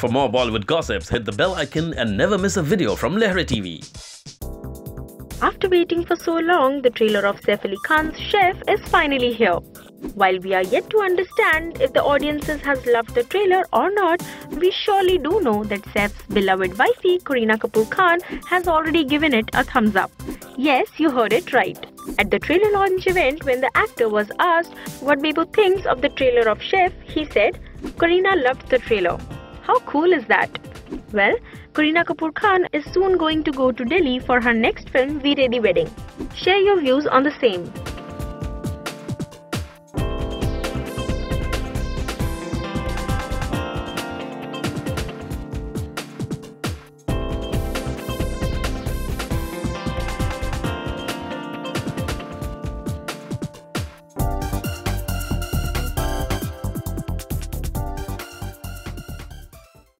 For more Bollywood gossips, hit the bell icon and never miss a video from Lehren TV. After waiting for so long, the trailer of Saif Ali Khan's Chef is finally here. While we are yet to understand if the audiences has loved the trailer or not, we surely do know that Saif's beloved wifey Kareena Kapoor Khan has already given it a thumbs up. Yes, you heard it right. At the trailer launch event, when the actor was asked what people thinks of the trailer of Chef, he said, Kareena loved the trailer. How cool is that? Well, Kareena Kapoor Khan is soon going to go to Delhi for her next film Veere Di Wedding. Share your views on the same.